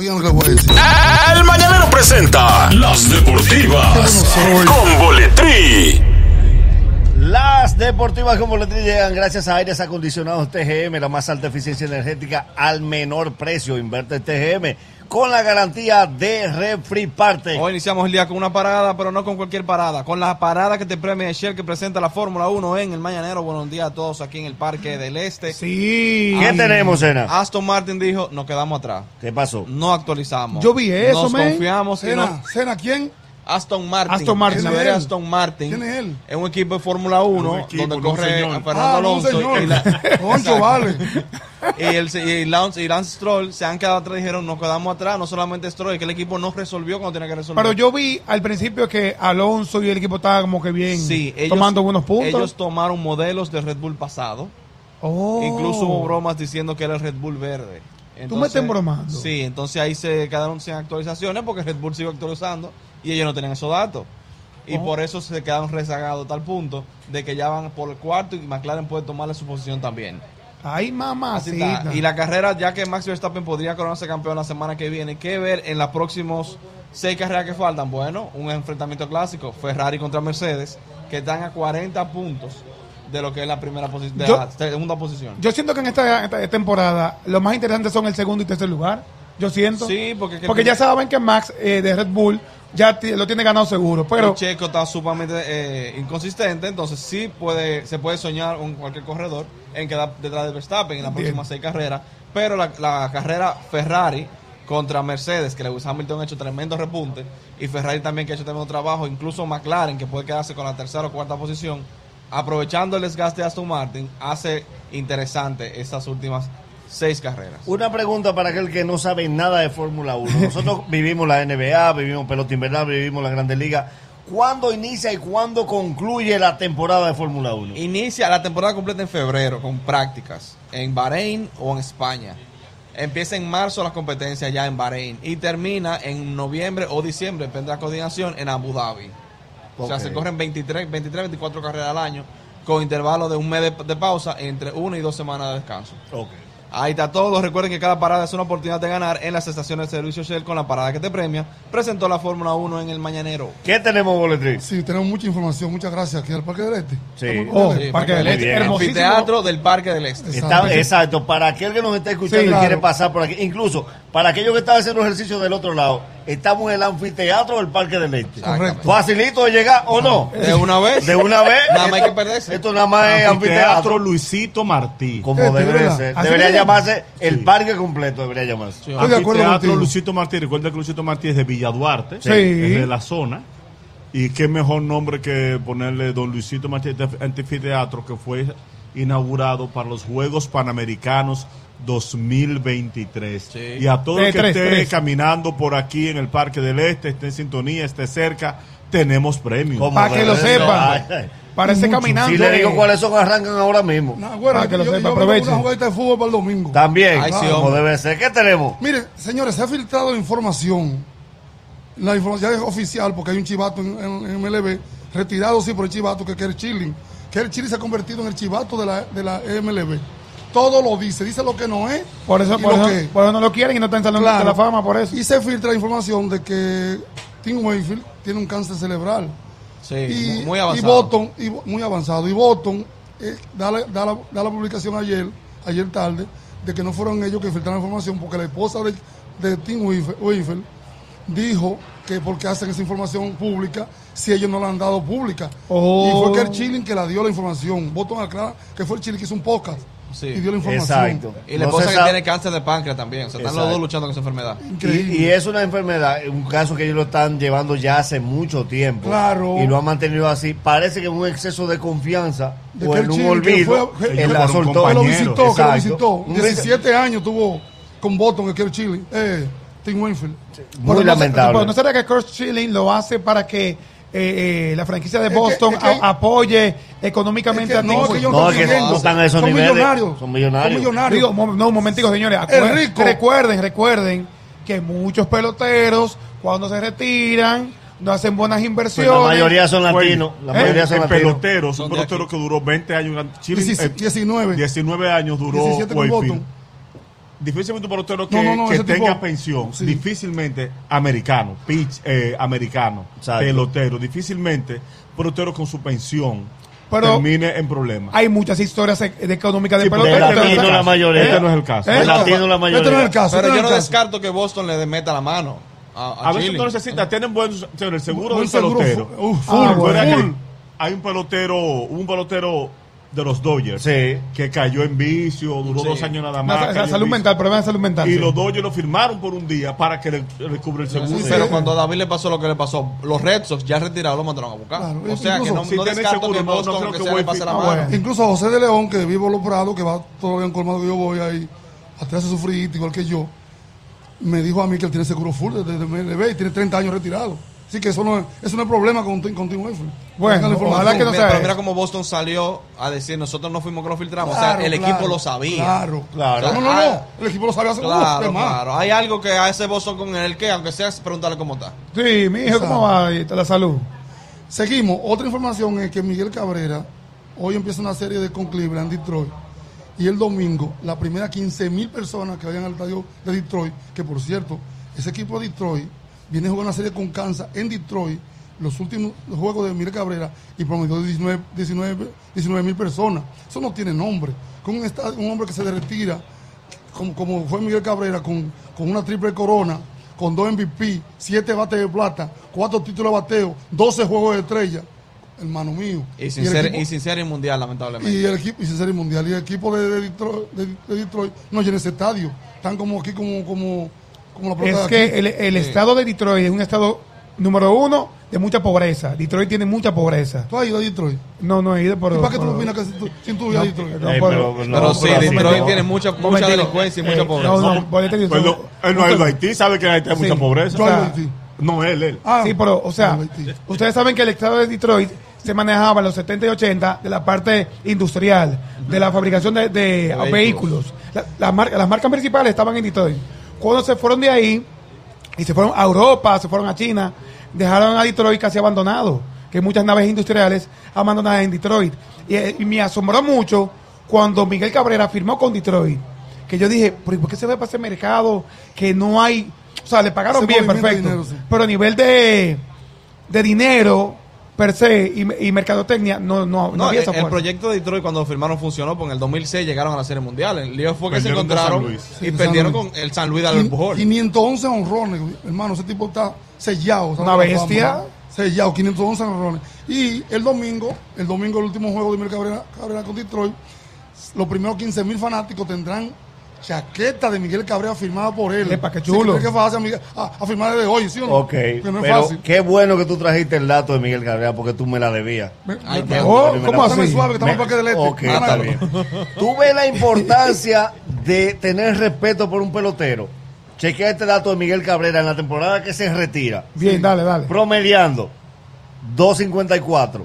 Oigan lo que voy a decir. El Mañanero presenta Las Deportivas con Boletrí. Las deportivas con boletín llegan gracias a aires acondicionados TGM, la más alta eficiencia energética al menor precio. Inverte TGM con la garantía de Refri Parte. Hoy iniciamos el día con una parada, pero no con cualquier parada, con la parada que te premia Shell que presenta la Fórmula 1 en el Mañanero. Buenos días a todos aquí en el Parque del Este. Sí. ¿Qué tenemos, Sena? Aston Martin dijo, nos quedamos atrás. ¿Qué pasó? No actualizamos. Yo vi eso, Nos man. confiamos Cena, no- Cena, ¿quién? Aston Martin. Aston Martin. El ¿Quién es? Aston Martin. ¿Quién es él? Es un equipo de Fórmula 1 Un equipo, donde corre a Fernando Ah, Alonso y, la- Concho, vale. y, el, y Lance, y Lance Stroll se han quedado atrás dijeron nos quedamos atrás, no solamente Stroll, es que el equipo no resolvió cuando tenía que resolver. Pero yo vi al principio que Alonso y el equipo estaban como que bien Sí, ellos, tomando buenos puntos. Ellos tomaron modelos de Red Bull pasado. Oh. Incluso hubo bromas diciendo que era el Red Bull verde. ¿Tú me estás bromando? Sí, entonces ahí se quedaron sin actualizaciones porque Red Bull siguió actualizando y ellos no tenían esos datos. Y por eso se quedaron rezagados a tal punto de que ya van por el cuarto y McLaren puede tomarle su posición también. Ay, está. Y la carrera, ya que Max Verstappen podría coronarse campeón la semana que viene, ¿qué ver en las próximas seis carreras que faltan? Bueno, un enfrentamiento clásico, Ferrari contra Mercedes, que están a 40 puntos de lo que es la primera posición, de Yo- la segunda posición. Yo siento que en esta, esta temporada lo más interesante son el segundo y tercer lugar. Yo siento. Sí, porque, que- Porque ya saben que Max eh, de Red Bull ya lo tiene ganado seguro. Pero el Checo está sumamente eh, inconsistente, entonces sí puede, se puede soñar con cualquier corredor en quedar detrás de Verstappen en las próximas seis carreras, pero la, la carrera Ferrari contra Mercedes, que Lewis Hamilton ha hecho tremendo repunte, y Ferrari también que ha hecho tremendo trabajo, incluso McLaren, que puede quedarse con la tercera o cuarta posición, aprovechando el desgaste de Aston Martin, hace interesante estas últimas seis carreras. Una pregunta para aquel que no sabe nada de Fórmula 1. Nosotros vivimos la NBA, vivimos pelota invernal, vivimos la Grandes Ligas. ¿Cuándo inicia y cuándo concluye la temporada de Fórmula 1? Inicia la temporada completa en febrero con prácticas en Bahrein o en España. Empieza en marzo la competencia ya en Bahrein y termina en noviembre o diciembre, depende de la coordinación, en Abu Dhabi. O sea, se corren 23, 23, 24 carreras al año con intervalo de un mes de, de pausa entre una y dos semanas de descanso. Ahí está todo. Recuerden que cada parada es una oportunidad de ganar en las estaciones de servicio Shell con la parada que te premia. Presentó la Fórmula 1 en el Mañanero. ¿Qué tenemos, Boletriz? Sí, tenemos mucha información. Muchas gracias aquí al Parque del Este. Sí. Oh. Sí, Parque del Este, bien. hermosísimo. Anfiteatro del Parque del Este. Exacto. Está- exacto, para aquel que nos está escuchando Sí, y claro. quiere pasar por aquí, incluso para aquellos que están haciendo ejercicio del otro lado, estamos en el anfiteatro del Parque del Este. Correcto. ¿Facilito de llegar o no? De una vez. De una vez. Nada más hay que perderse. Esto nada más es Anfiteatro. Luisito Martí. Como Este, debe ser. Así Debería llamarse el parque completo, debería llamarse. Sí. Estoy de acuerdo Anfiteatro. Luisito Martí. Recuerda que Luisito Martí es de Villa Duarte. Sí. Es de la zona. Y qué mejor nombre que ponerle Don Luisito Martí este anfiteatro que fue inaugurado para los Juegos Panamericanos 2023. Sí. Y a todo el que tres, esté tres. caminando por aquí en el Parque del Este, esté en sintonía, esté cerca, tenemos premios. Para que lo sepan. Ay. Parece caminando. Si le digo eh, cuáles son, arrancan ahora mismo. Nah, bueno, Para que lo yo, sepa, yo vengo aprovechen. con una jugadita de fútbol para el domingo. También, Ay, sí, como debe ser. ¿Qué tenemos? Mire, señores, se ha filtrado información. La información es oficial porque hay un chivato en, en- en MLB, retirado sí por el chivato, que es Kerr Chilling. Kerr Chilling se ha convertido en el chivato de la, de la MLB. Todo lo dice, dice lo que no es. Por eso, y por lo eso, que por eso no lo quieren y no están saliendo Claro. de la fama por eso. Y se filtra la información de que Tim Wakefield tiene un cáncer cerebral. Sí, y, muy Y avanzado. Boston, y, muy avanzado. Y Boston eh, da, la, da la- da la publicación ayer, ayer tarde, de que no fueron ellos que filtraron la información, porque la esposa de, de Tim Wakefield- Wakefield dijo que porque hacen esa información pública si ellos no la han dado pública. Oh. Y fue que el Chilling que la dio la información. Boston aclara que fue el Chilling que hizo un podcast Sí. y dio la información. Exacto. Y la No esposa que sabe- tiene cáncer de páncreas también. O sea, están los Exacto. dos luchando con esa enfermedad. Increíble. Y, y es una enfermedad, un caso que ellos lo están llevando ya hace mucho tiempo. Claro. Y lo han mantenido así. Parece que un exceso de confianza De o que en un que olvido, fue- que- él la que- soltó. que lo compañero. visitó, que lo Exacto. visitó. Un 17 años tuvo con Boston, que quiere Chile. Eh, Tim Winfield. Muy Pero no lamentable. pero no será que Kurt Schilling lo hace para que eh, eh, la franquicia de que- Boston es que- a- apoye económicamente Es a que Tim no, es que ellos No, no es que están no están a esos son niveles. Millonarios. Son millonarios. Son millonarios. Digo, no, un momentico, señores. Es Acuer- rico. Recuerden, recuerden que muchos peloteros, cuando se retiran, no hacen buenas Pues inversiones. la mayoría son Bueno, latinos. La ¿eh? mayoría son el latinos. pelotero, es un Son pelotero aquí. que duró 20 años en Chile. Dieci- eh, 19. 19 años duró 17 con. Difícilmente un pelotero que, No, no, no, que ese tenga tipo- pensión, sí. difícilmente americano, pitch eh, americano, Exacto. pelotero, difícilmente pelotero con su pensión Pero- termine en problemas. Hay muchas historias e- de económicas de Sí, peloteros. este no es el latino caso. la mayoría. Este no es el caso. ¿Eh? El latino la mayoría. Este no es el caso. Pero este yo no caso. descarto que Boston le meta la mano a, a, A veces Chile. no necesita, tienen sea, el seguro Buen del pelotero. uf, Ah, hay un pelotero, un pelotero de los Dodgers Sí. que cayó en vicio, duró Sí. dos años nada No, más. en salud mental, problema de salud mental. Y sí. los Dodgers lo firmaron por un día para que le, le cubra el seguro. Sí, pero sí. cuando a David le pasó lo que le pasó, los Red Sox ya retirados lo mandaron a buscar. Claro, o sea que no, si no descarto seguro, que no- no creo que que sea le voy- pase la Ah, mano. bueno. Incluso José de León, que vivo en Los Prados, que va todavía en colmado que yo voy ahí, hasta hace sufrir igual que yo, me dijo a mí que él tiene seguro full desde de MLB y tiene 30 años retirado. Así que eso no es, eso no es problema con, con Tim. Bueno, ojalá que no Mira, sea pero mira cómo Boston salió a decir nosotros no fuimos que lo filtramos. o sea, el claro, equipo lo sabía. Claro, Claro. No, no, no. El equipo lo sabía hace Claro, claro. Hay algo que hace Boston con el que, aunque sea preguntarle cómo está. Sí, mi hijo, ¿cómo va ahí? la salud? Seguimos. Otra información es que Miguel Cabrera hoy empieza una serie de con Cleveland, Detroit. Y el domingo, la primera 15 mil personas que vayan al estadio de Detroit, que por cierto, ese equipo de Detroit viene a jugar una serie con Kansas en Detroit, los últimos juegos de Miguel Cabrera, y promedió 19 19 mil personas. Eso no tiene nombre. Con un, hombre que se retira, como, como fue Miguel Cabrera, con, con una triple corona, con dos MVP, siete bates de plata, cuatro títulos de bateo, 12 juegos de estrella, hermano mío. Y sin, el ser, equipo- y sin mundial, lamentablemente. y el equipo, y sin serie mundial, y el equipo de, de Detroit, de- de Detroit no llena ese estadio. Están como aquí, como, como, como Es aquí. que el, el estado de Detroit es un estado número uno de mucha pobreza. Detroit tiene mucha pobreza. ¿Tú has ido a Detroit? No, no he ido, pero... ¿Y para qué tú pero- opinas que si tú, si tú ibas a Detroit? no, Ey, pero- pero, Pero sí, Detroit no. tiene mucha, mucha delincuencia y mucha Eh, pobreza. No, no, Pues no, él no ha ido a Haití, sabe que en Haití hay Sí. mucha pobreza. Yo Haití. No, él, él. Ah, Sí, pero, o sea, ustedes saben que el estado de Detroit se manejaba en los 70 y 80 de la parte industrial, de la fabricación de, de vehículos. vehículos. La- la mar- las marcas principales estaban en Detroit. Cuando se fueron de ahí y se fueron a Europa, se fueron a China, dejaron a Detroit casi abandonado, que muchas naves industriales abandonadas en Detroit. Y, eh, y me asombró mucho cuando Miguel Cabrera firmó con Detroit, que yo dije, ¿pero ¿y por qué se ve para ese mercado que no hay? O sea, le pagaron Ese bien, perfecto. dinero, sí. Pero a nivel de, de dinero per se y, y mercadotecnia, no, no, no No, había el, esa el fuerza. proyecto de Detroit cuando firmaron funcionó, porque en el 2006 llegaron a la Serie Mundial. El lío fue que se encontraron y Sí, perdieron con el San Luis de Albert Pujol. 511 honrones, hermano, ese tipo está sellado. Una bestia. Sellado, 511 honrones. Y el domingo, el domingo, el último juego de Miguel Cabrera, Cabrera con Detroit, los primeros 15 mil fanáticos tendrán chaqueta de Miguel Cabrera firmada por él. Epa, qué que chulo. tiene que fajarse a, Miguel- a, a firmar desde hoy, ¿sí o no? Ok, Porque no es pero fácil. qué bueno que tú trajiste el dato de Miguel Cabrera porque tú me la debías. Me- Ay, me- oh, me- ¿cómo así? suave, que estamos en Me- Parque del Este. ok, Gana. está bien. Tú ves la importancia de tener respeto por un pelotero. Chequea este dato de Miguel Cabrera en la temporada que se retira. Bien, dale, dale. Promediando 2.54.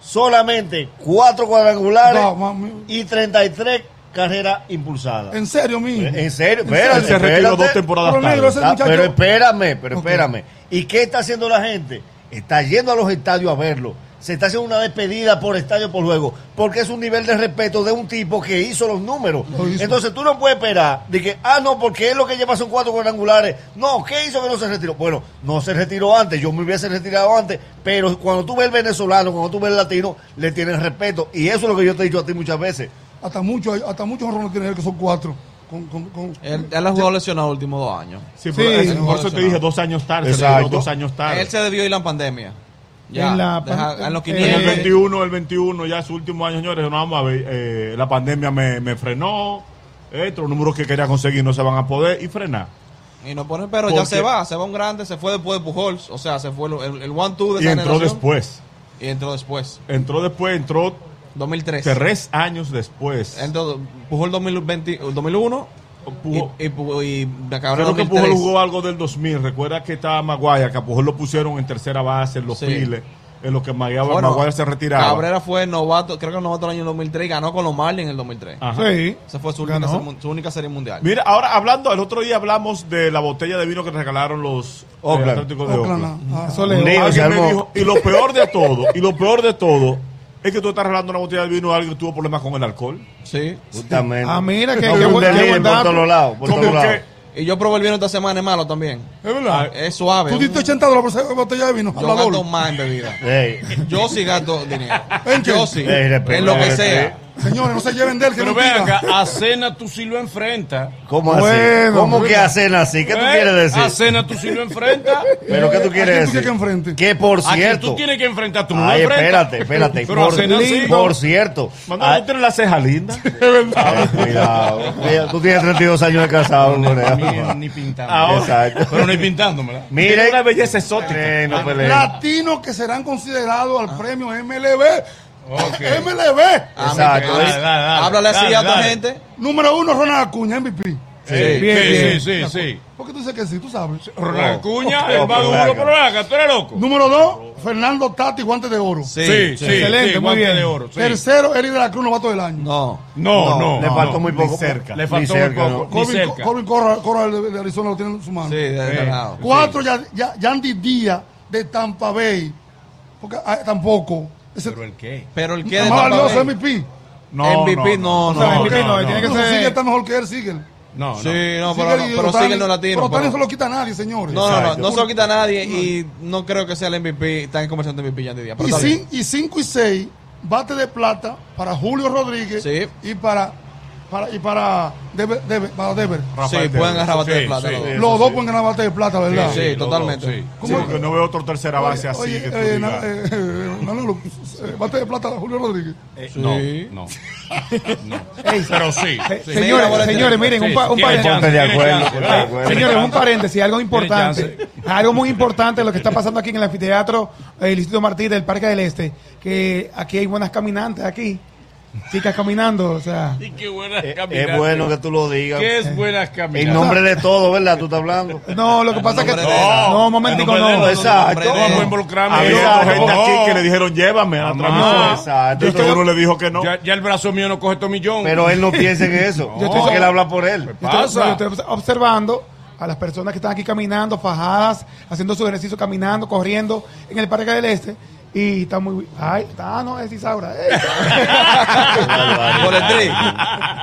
Solamente 4 cuadrangulares No, y 33 carreras impulsadas. En serio, mi. ¿En serio? ¿En Espérate, Él se retiró dos temporadas Pero, negro, tarde. ese Ah, muchacho- pero espérame, pero espérame. ¿Y qué está haciendo la gente? Está yendo a los estadios a verlo. Se está haciendo una despedida por estadio por juego. Porque es un nivel de respeto de un tipo que hizo los números. Lo hizo. Entonces tú no puedes esperar de que, ah, no, porque él lo que lleva son cuatro cuadrangulares. No, ¿qué hizo que no se retiró? Bueno, no se retiró antes. Yo me hubiese retirado antes. Pero cuando tú ves el venezolano, cuando tú ves el latino, le tienes respeto. Y eso es lo que yo te he dicho a ti muchas veces. Hasta muchos, hasta muchos honrones tiene él, que son cuatro. Con, con, con, Él, él ha jugado lesionado los últimos dos años. Sí, pero Sí. es- por eso te dije dos años tarde. Exacto. dos años tarde. Él se debió ir a la pandemia. Ya, En la deja- pan- en los eh, En 500. el 21, el 21, ya su último año, señores, no vamos a ver, eh, la pandemia me, me frenó, estos los números que quería conseguir no se van a poder y frenar. Y no pone, pero ya se va, se va un grande, se fue después de Pujols, o sea, se fue el, el one-two de Y entró generación. después. Y entró después, Entró después, entró 2003. tres años después. Entró Pujol 2020, 2001 Pujol- y, y, y Cabrera Creo que 2003. Pujol jugó algo del 2000. Recuerda que estaba Maguaya, que a Pujol lo pusieron en tercera base, en los Sí. files, en lo que Maguaya, Bueno, Maguaya se retiraba. Cabrera fue novato, creo que novato del año 2003 y ganó con los Marlins en el 2003. Ajá. Sí. Esa fue su única, su única serie mundial. Mira, ahora hablando, el otro día hablamos de la botella de vino que regalaron los eh, Oakland. Atléticos de Oakland, Oakland. ah, me y lo peor de todo, y lo peor de todo, Es que tú estás regalando una botella de vino a alguien que tuvo problemas con el alcohol. Sí. Justamente. Ah, mira, que- No, que un buen- qué delirio buen por dato. todos lados. Por ¿Cómo todos lados. Y yo probé el vino esta semana, es malo también. Es verdad. Es suave. Tú diste un- 80 dólares por esa botella de vino. Yo gasto más en bebida. Ey. Yo sí gasto dinero. ¿En qué? Yo sí. Ey, respeto, En lo que sea. Señores, no se lleven de él, que Pero no ven acá, a cena tú sí lo enfrentas. ¿Cómo así? Bueno, ¿Cómo que bueno. hacen así? ¿Qué tú ¿Eh? quieres A decir? cena tú sí lo enfrentas. ¿Pero qué tú ¿A quieres quién tú decir? que enfrente? Que por A quien cierto. tú tienes que enfrentar, tú no Ay, espérate, espérate. Pero a por, cena sí. por cierto. Manda, ay, tú tienes la ceja linda. ay, cuidado. Mira, Tú tienes 32 años de casado, Ni, Corea. ni pintando. Ahora. Exacto. Pero ni pintándomela. Mire. una belleza exótica. No. Latinos que serán considerados al premio MLB. MLB. Ah, Exacto. Dale, dale, dale. Háblale así Dale, a otra dale. gente. Número uno, Ronald Acuña, MVP. Sí, Bien, sí, bien. sí, sí, sí. ¿Por qué tú dices que sí? Tú sabes. Ronald Acuña, Oh, el más pero duro, ven acá, tú eres loco. Número dos, Fernando Tati, guante de oro. Sí, Sí, sí, Excelente, sí, muy bien. de oro. sí. Tercero, Eric de la Cruz, novato del año. No. No, no. Le faltó no. muy poco. Ni cerca. Le Ni faltó muy cerca, poco. ¿no? Ni Corbin, Corral de Arizona lo tiene en su mano. Sí, de, lado. Cuatro, ya, ya, Yandy Díaz de Tampa Bay. Porque ah, tampoco. Ese, ¿Pero el qué? Pero el que Tampa valioso Bay- MVP. No, MVP no, O sea, no. MVP no, no, tiene que No, ser. Sigue está mejor que él, sigue. No, no. Sí, no, pero, Sigue y pero Otani- no latino. Pero Otani pero- no se lo quita a nadie, señores. No, no, no, no se lo quita a nadie y no creo que sea el MVP, está en conversación de MVP ya de día. Pero Y, está bien. cin- y cinco y seis, bate de plata para Julio Rodríguez Sí. y para, para y para Deber, Deber- para Deber. Sí, pueden agarrar bate de plata. sí. los dos. Pueden ganar bate de plata, ¿verdad? Sí, totalmente. dos, sí. Sí, ¿Cómo- porque no veo otro tercera base así Oye, que eh, eh, eh, Manolo, eh, bate de plata a Julio Rodríguez. Eh, Sí. No, no. no. Pero sí. Se- sí. Señores, señores, miren, un, paréntesis. Señores, un paréntesis, algo importante. Algo muy importante lo que está pasando aquí en el anfiteatro el Instituto Martí del Parque del Este. Que aquí hay buenas caminantes aquí. Chicas caminando, o sea. Y qué buena Eh. Es bueno que tú lo digas. ¿Qué es buenas En caminatas? nombre de todo, ¿verdad? Tú estás hablando. No, lo que pasa es que. No, un momentico, En no. Exacto. No vamos a involucrarme. Había en gente No. aquí que le dijeron llévame a la No. transmisión. Exacto. Y todo uno le dijo que no. Ya, ya el brazo mío no coge todo millón. Pero él no piensa en eso. Yo estoy- él habla por él. Yo estoy- pasa? no, yo estoy observando a las personas que están aquí caminando, fajadas, haciendo su ejercicio, caminando, corriendo en el Parque del Este. Y está muy. Ay, está, no, es Isaura. Ey. Boletri,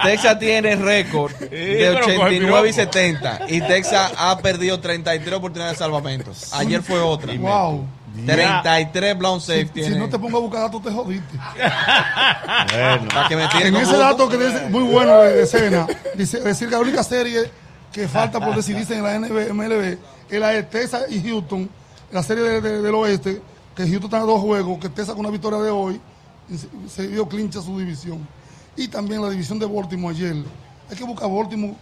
Texas tiene récord de pero coge 89 y piropo. 70 y Texas ha perdido 33 oportunidades de salvamentos. Ayer fue otra. Wow. 33 blown safe Si, tiene. si no te pongo a buscar datos, te jodiste. Bueno. Para que me tiren En con ese dato que dice, muy bueno de, de escena, dice decir que la única serie que falta por decidirse en la NB MLB es la de Texas y Houston, la serie de- de- del oeste, que Houston está a dos juegos, que Texas con una victoria de hoy y se, dio clincha su división. Y también la división de Baltimore ayer. Hay que buscar Baltimore.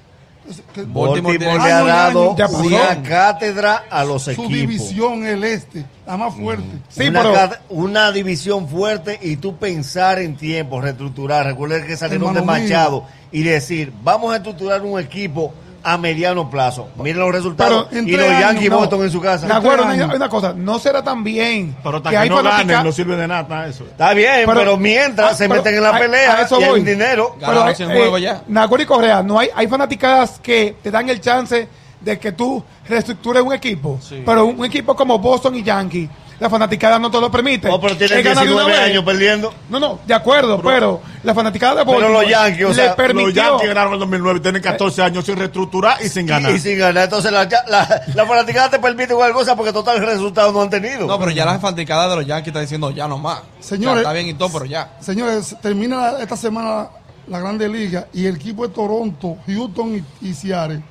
es- que- Baltimore Baltimore tiene- le ha dado una cátedra a los su equipos. división, el este, la más fuerte. Sí, una, pero- una división fuerte y tú pensar en tiempo, reestructurar. Recuerden que salieron de mío. Machado y decir, vamos a estructurar un equipo a mediano plazo. Miren los resultados. Pero Y los Yankees no. votan en su casa. De acuerdo, hay año. una cosa, no será tan bien Pero hasta que que, hay no fanatica- ganen, no sirve de nada eso. Está bien, Pero- pero, mientras Ah, se pero meten en la a- pelea a eso y un dinero. Ganaron hay- 100 juegos ya. Nagori Correa, no hay, hay fanaticadas que te dan el chance de que tú reestructures un equipo. Sí. Pero un, un equipo como Boston y Yankee, la fanaticada no te lo permite. No, pero tienen una 19 vez. años perdiendo. No, no, de acuerdo, pero, la fanaticada de Pero Baltimore los Yankees, o le sea, permitió. Los Yankees ganaron en el 2009 tienen 14 años sin reestructurar y sin ganar. Y sin ganar. Entonces la, la, la fanaticada te permite igual cosa porque total resultados no han tenido. No, pero ya la fanaticada de los Yankees está diciendo ya no más. Señores- O sea, está bien y todo, pero ya. Señores, termina la- esta semana la Grande Liga y el equipo de Toronto, Houston y, y Seattle,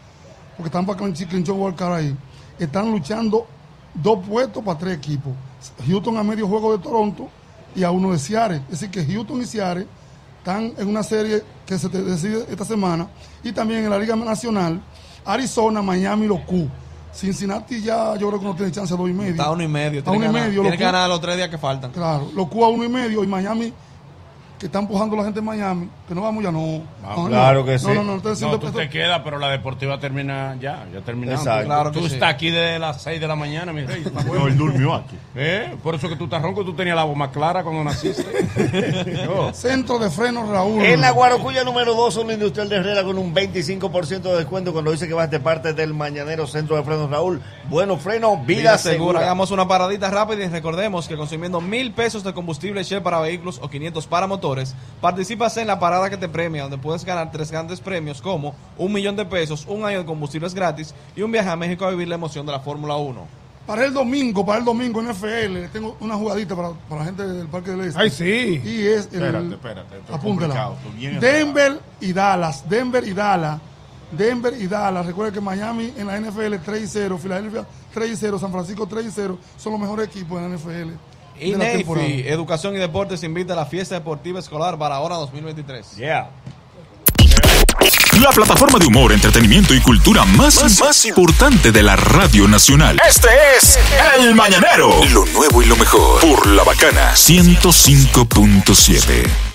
porque están para clinch- clinchón Cup ahí, están luchando dos puestos para tres equipos. Houston a medio juego de Toronto y a uno de Seattle. Es decir, que Houston y Seattle están en una serie que se decide esta semana y también en la Liga Nacional, Arizona, Miami y los Q. Cincinnati ya yo creo que no tiene chance a dos y medio. Está a uno y medio. A Tiene, uno y medio, tiene que- ganar los tres días que faltan. Claro, los Q a uno y medio y Miami, que está empujando la gente en Miami, que no vamos ya, no. no, claro no. que sí. No, no, no, estoy No, diciendo tú esto- te quedas, pero la deportiva termina ya, ya terminando. Exacto. Claro que tú sí. estás aquí desde las 6 de la mañana, mi rey. No, él durmió aquí. ¿Eh? Por eso que tú estás ronco, tú tenías la voz más clara cuando naciste. Centro de frenos Raúl. En la Guarocuya número 2, zona industrial de Herrera con un 25% de descuento cuando dice que vas de parte del Mañanero Centro de Frenos Raúl. Bueno freno, vida, Vida segura. segura. Hagamos una paradita rápida y recordemos que consumiendo mil pesos de combustible Shell para vehículos o 500 para motores, participas en la parada que te premia, donde puedes ganar tres grandes premios como un millón de pesos, un año de combustibles gratis y un viaje a México a vivir la emoción de la Fórmula 1. Para el domingo, para el domingo en FL, tengo una jugadita para, para la gente del Parque del Este. Ay, sí. Y es el. Espérate, espérate, esto es apúntala. complicado, esto es bien Denver y Dallas. Denver y Dallas. Denver y Dallas. Recuerda que Miami en la NFL 3 y 0, Filadelfia 3 y 0, San Francisco 3 y 0 son los mejores equipos en la NFL. Neyfi, Educación y Deportes invita a la fiesta deportiva escolar para ahora 2023. Yeah. La plataforma de humor, entretenimiento y cultura más, más, importante de la Radio Nacional. Este es El Mañanero. Lo nuevo y lo mejor. Por La Bacana 105.7.